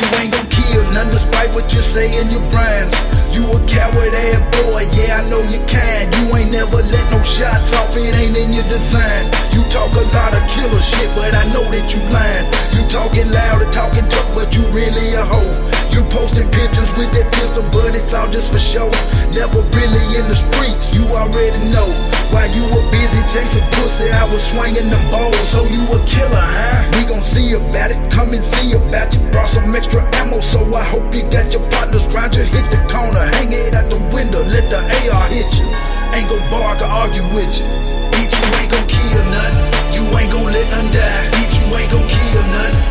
you ain't gon' kill none despite what you say in your rhymes. You a coward ass boy, yeah, I know you kind. You ain't never let no shots off, it ain't in your design. You talk a lot of killer shit, but I just for show. Never really in the streets, you already know. While you were busy chasing pussy, I was swinging them balls. So you a killer, huh? We gon' see about it, come and see about you. Brought some extra ammo, so I hope you got your partners round you. Hit the corner, hang it out the window, let the AR hit you. Ain't gon' bark or argue with you. Beat you ain't gon' kill nothing. You ain't gon' let none die. Beat you ain't gon' kill nothing.